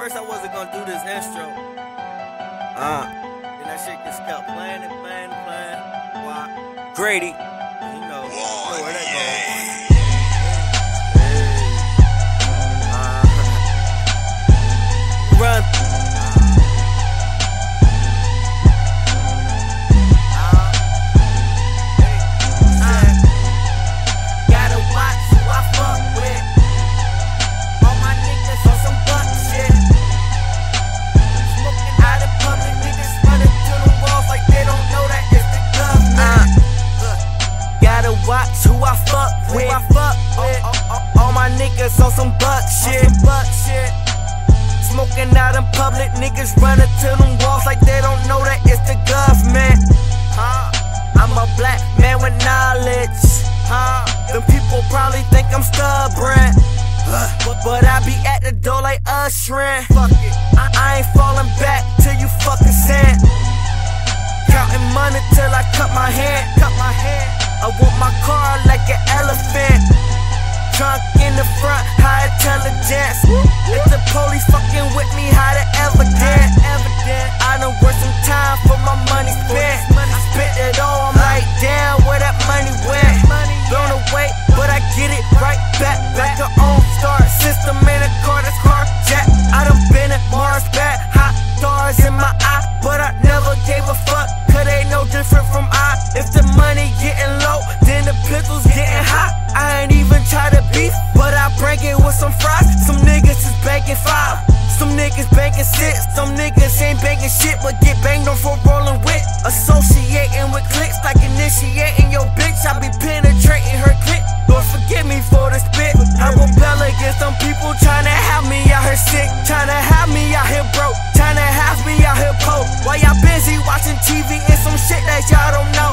first I wasn't gonna do this intro. Uh. And that shit just kept playing and playing and playing. Why? Grady. You know, you on some buck shit. buck shit. Smoking out in public, niggas running to them walls like they don't know that it's the government. Huh? I'm a black man with knowledge. Huh? Them people probably think I'm stubborn. But, but I be at the door like ushering. Fuck it. I, I ain't falling back till you fucking send. Counting money till I cut my hand. Cut my hand. I want my car like an elephant. At back, hot stars in my eye, but I never gave a fuck. Cause they no different from I. If the money getting low, then the pistols getting hot. I ain't even try to beef, but I bring it with some fries. Some niggas is banking five. Some niggas banking six, some niggas ain't banking shit, but get banged on for rolling with. Associating with clicks like initiating your bitch. I be penetrating her clip. Lord forgive me for the spit. I rebel against some people trying to have me out here sick, trying to have me watching TV and some shit that y'all don't know.